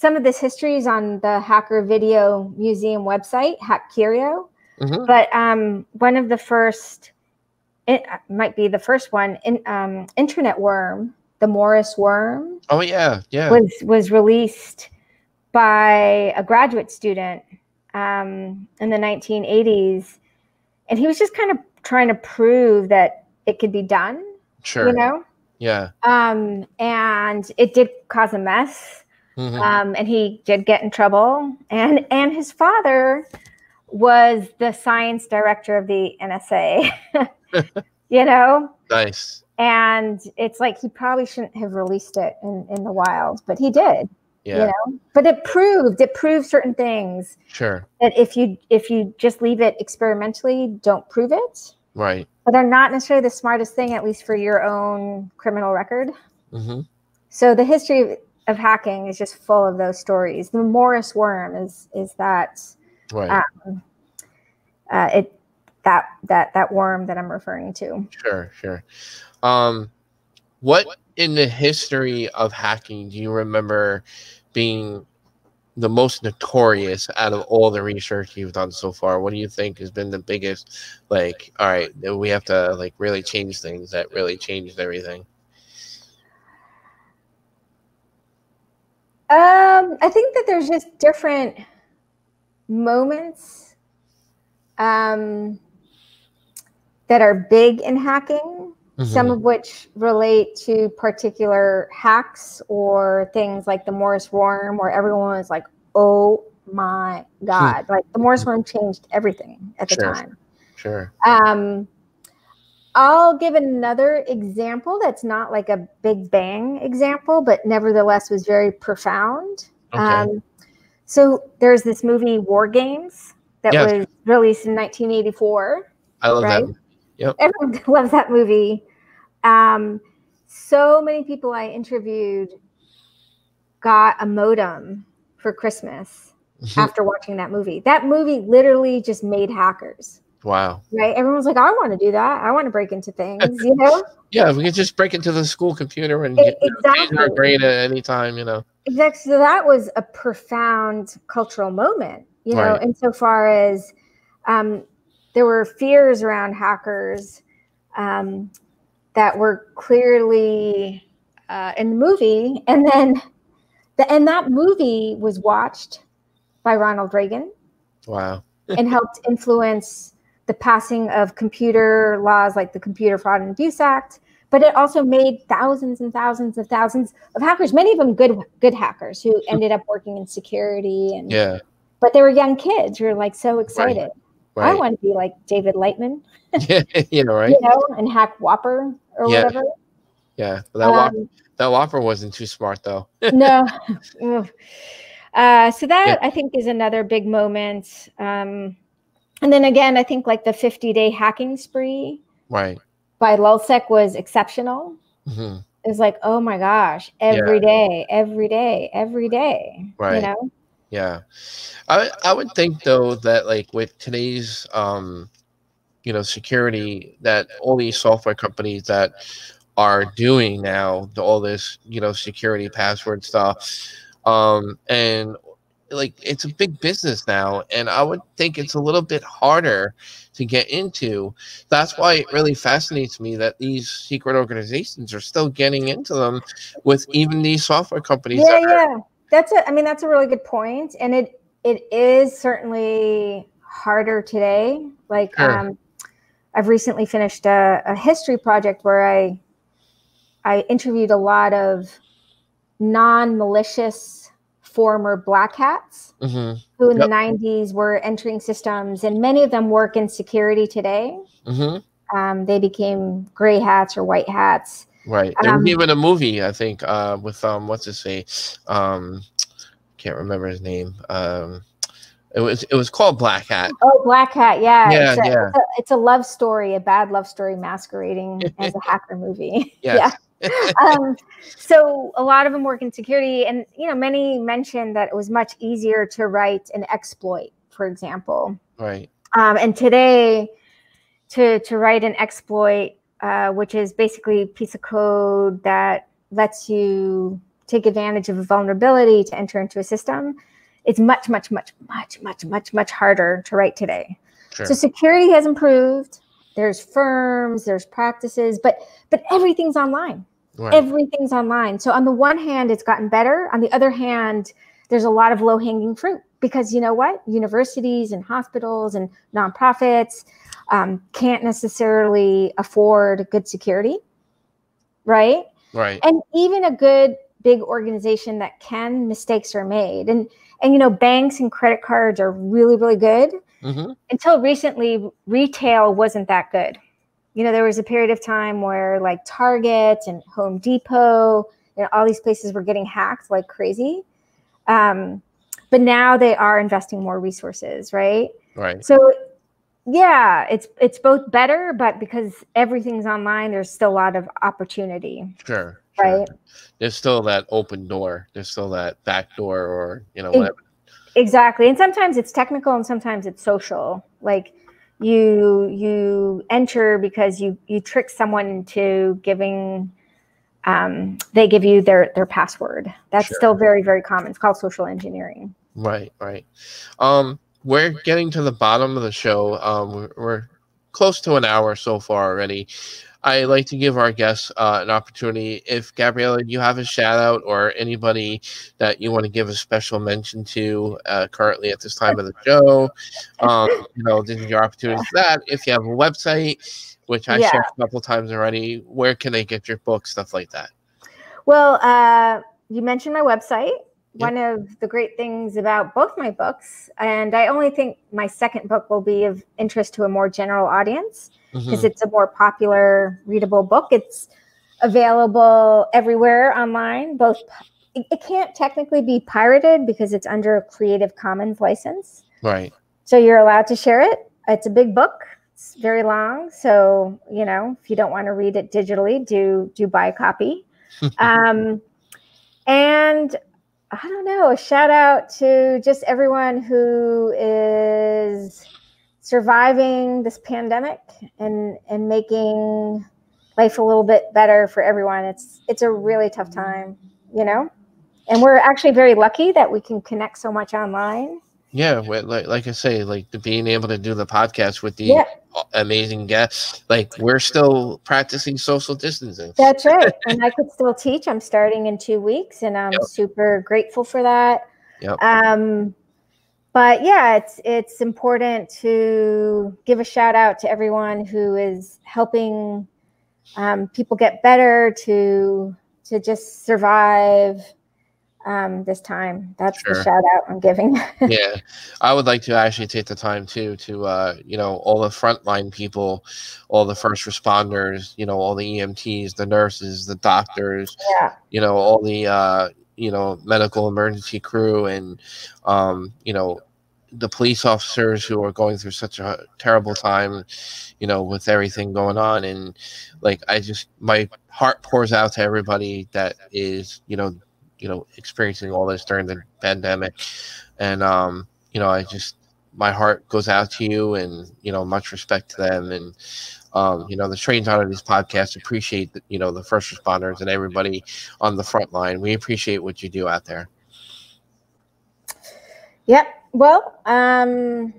some of this history is on the Hacker Video Museum website, Hack Curio. Mhm. But um, one of the first, it might be the first one, in, um, Internet Worm, the Morris Worm, Oh yeah, yeah. was was released by a graduate student um, in the 1980s, and he was just kind of trying to prove that it could be done. sure. You know, Yeah. um, and it did cause a mess Mhm. um, and he did get in trouble. And and his father was the science director of the NSA. you know, nice. and it's like he probably shouldn't have released it in in the wild, but he did. Yeah. You know, but it proved it proved certain things Sure. that if you if you just leave it experimentally, don't prove it. Right. But they're not necessarily the smartest thing, at least for your own criminal record. hmm So the history of, hacking is just full of those stories. The Morris worm is is that Right. uh, it that that that worm that I'm referring to. Sure, sure. Um, what in the history of hacking do you remember being the most notorious out of all the research you've done so far? What do you think has been the biggest, like, all right, we have to like really change things that really changed everything? Um, I think that there's just different moments um, that are big in hacking. Some Mhm. of which relate to particular hacks or things like the Morris worm, where everyone was like, "Oh my god!" like the Morris worm changed everything at the Sure. time. Sure. Um, I'll give another example that's not like a big bang example, but nevertheless was very profound. Okay. Um, so there's this movie War Games that was released in 1984. I love right? that. Everyone loves that movie. Um, so many people I interviewed got a modem for Christmas after watching that movie. That movie literally just made hackers wow. right? Everyone's like, I want to do that. I want to break into things, you know? Yeah, we could just break into the school computer and get, you know, change our exactly. grade at any time, you know. exactly. So that was a profound cultural moment, you know, Right. insofar as um, there were fears around hackers um, that were clearly uh, in the movie. And then, the, and that movie was watched by Ronald Reagan. Wow. and helped influence the passing of computer laws like the Computer Fraud and Abuse Act. But it also made thousands and thousands and thousands of hackers, many of them good good hackers who ended up working in security and Yeah. but they were young kids who were like so excited. I Right. want to be like David Lightman, Yeah. you know, right? you know, and hack WOPR or Yeah. whatever. Yeah. That WOPR, Um, that WOPR wasn't too smart though. no. Uh, so that Yeah. I think is another big moment. Um, and then again, I think like the 50 day hacking spree Right. by LulzSec was exceptional. hmm It was like, oh my gosh, every day, every day, every day. Right. You know? Yeah. I I would think though that like with today's um you know security that all these software companies that are doing now the- all this you know security password stuff um and like it's a big business now and i would think it's a little bit harder to get into that's why it really fascinates me that these secret organizations are still getting into them with even these software companies Yeah, that yeah. That's a I mean, that's a really good. And it it is certainly harder today. Like Sure. um I've recently finished a, a history project where I I interviewed a lot of non-malicious former black hats hmm who in Yep. the 90s were entering systems and many of them work in security today hmm um, they became gray hats or white hats Right. There Um, was even a movie, I think, uh, with um, what's his face? Um, can't remember his name. Um, it was it was called Black Hat. oh black hat yeah, Yeah, it's, a, yeah. It's, a, it's a love story a bad love story masquerading as a hacker movie Yes. um, so a lot of them work in security and you know many mentioned that it was much easier to write an exploit for example right. um, and today to to write an exploit uh, which is basically a piece of code that lets you take advantage of a vulnerability to enter into a system it's much much much much much much much harder to write today Sure. so security has improved there's firms there's practices but but everything's online right. everything's online. So on the one hand, it's gotten better. On the other hand, there's a lot of low hanging fruit because you know what? Universities and hospitals and nonprofits um, can't necessarily afford good security, right? right. And even a good big organization that can, mistakes are made. And and you know, banks and credit cards are really really good hmm until recently retail wasn't that good you know there was a period of time where like target and home depot and all these places were getting hacked like crazy um, but now they are investing more resources right Right. so yeah it's it's both better but because everything's online there's still a lot of opportunity Sure. Right. Sure. There's still that open door. There's still that back door, or you know, whatever. exactly and sometimes it's technical and sometimes it's social like you you enter because you you trick someone into giving um, they give you their their password that's Sure. still very very common it's called social engineering Right. Right. Um, we're getting to the bottom of the show. Um, we're, we're close to an hour so far already. I like to give our guests uh, an opportunity. If Gabriella, you have a shout out or anybody that you want to give a special mention to uh, currently at this time of the show, um, you know, this is your opportunity for that. If you have a website, which I Yeah. shared a couple times already, where can they get your book, stuff like that? well uh, you mentioned my website Yep. one of the great things about both my books and i only think my second book will be of interest to a more general audience because Mhm. it's a more popular readable book. It's available everywhere online both it, it can't technically be pirated because it's under a creative commons license. Right. so you're allowed to share it. It's a big book. It's very long. So you know if you don't want to read it digitally do do buy a copy. Um, and i don't know a shout out to just everyone who is surviving this pandemic and and making life a little bit better for everyone it's it's a really tough time you know and we're actually very lucky that we can connect so much online Yeah, like like I say, like the being able to do the podcast with the Yeah. amazing guests, like we're still practicing social distancing. That's right. and I could still teach. I'm starting in two weeks, and I'm Yep. super grateful for that. Yep. Um, but yeah, it's it's important to give a shout out to everyone who is helping um, people get better to to just survive um, this time. That's the shout out I'm giving. yeah, I would like to actually take the time too to uh, you know all the frontline people, all the first responders, you know all the EMTs, the nurses, the doctors, yeah. you know all the uh, you know medical emergency crew, and um, you know the police officers who are going through such a terrible time, you know, with everything going on, and like I just my heart pours out to everybody that is you know you know experiencing all this during the pandemic. And um you know i just my heart goes out to you and you know much respect to them. And um you know the trains strange oddities podcast appreciate the, you know the first responders and everybody on the front line we appreciate what you do out there Yep. Well, um,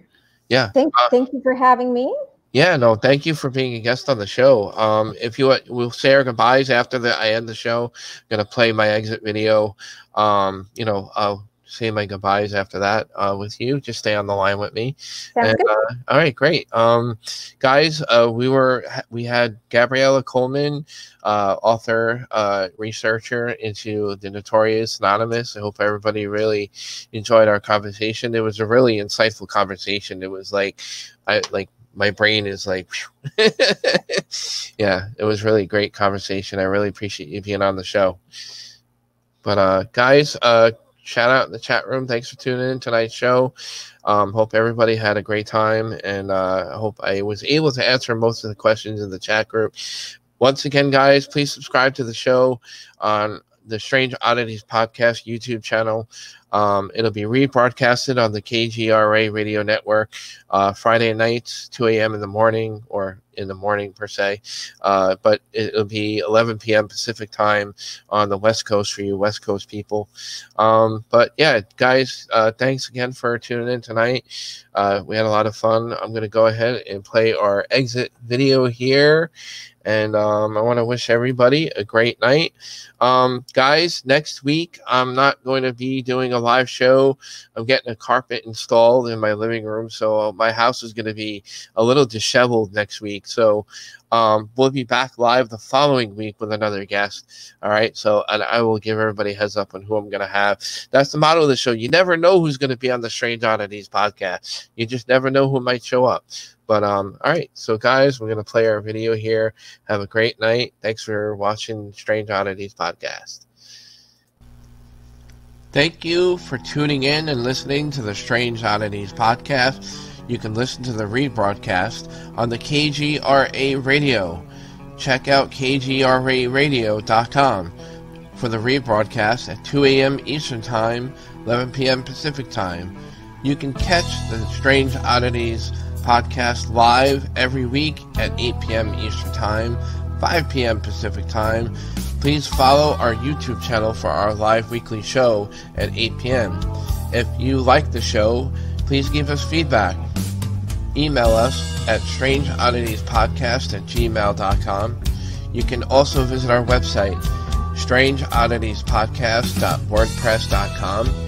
Yeah. Thank, Uh, thank you for having me. yeah no thank you for being a guest on the show um if you we'll say our goodbyes after the i end the show I'm gonna play my exit video um you know uh say my goodbyes after that uh, with you. Just stay on the line with me. And, uh, all right, great. Um, guys, uh, we were we had Gabriella Coleman, uh, author, uh, researcher into the Notorious Anonymous. I hope everybody really enjoyed our conversation. It was a really insightful conversation. It was like, I like my brain is like, yeah, it was really great conversation. I really appreciate you being on the show. But uh, guys, uh, shout out in the chat room. Thanks for tuning in tonight's show. Um, hope everybody had a great time, and uh, hope I was able to answer most of the questions in the chat group. Once again, guys, please subscribe to the show on the Strange Oddities Podcast YouTube channel. Um, it'll be rebroadcasted on the KGRA radio network uh, Friday nights, 2 a.m. in the morning, or in the morning per se. Uh, but it'll be 11 p.m. Pacific time on the West Coast for you West Coast people. Um, but yeah, guys, uh, thanks again for tuning in tonight. Uh, we had a lot of fun. I'm going to go ahead and play our exit video here. And um, I want to wish everybody a great night. Um, guys, next week, I'm not going to be doing a live show. I'm getting a carpet installed in my living room. So my house is going to be a little disheveled next week. So um, we'll be back live the following week with another guest. All right. So, and I will give everybody heads up on who I'm going to have. That's the motto of the show. You never know who's going to be on the Strange Oddities podcast. You just never know who might show up. But um, all right, so guys, we're gonna play our video here. Have a great night. Thanks for watching Strange Oddities podcast. Thank you for tuning in and listening to the Strange Oddities podcast. You can listen to the rebroadcast on the KGRA radio. Check out kgraradio.com for the rebroadcast at 2 a.m. Eastern Time, 11 p.m. Pacific Time. You can catch the Strange Oddities podcast live every week at 8 p.m. Eastern Time, 5 p.m. Pacific Time. Please follow our YouTube channel for our live weekly show at 8 p.m. If you like the show, please give us feedback. Email us at strangeodditiespodcast at gmail.com. You can also visit our website, strangeodditiespodcast.wordpress.com.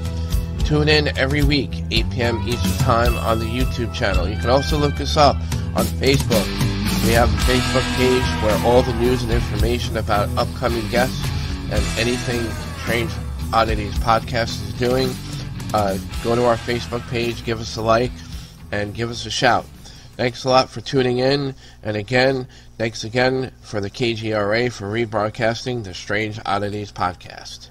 Tune in every week, 8 p.m. Eastern Time on the YouTube channel. You can also look us up on Facebook. We have a Facebook page where all the news and information about upcoming guests and anything Strange Oddities Podcast is doing. Uh, go to our Facebook page, give us a like, and give us a shout. Thanks a lot for tuning in. And again, thanks again for the KGRA for rebroadcasting the Strange Oddities Podcast.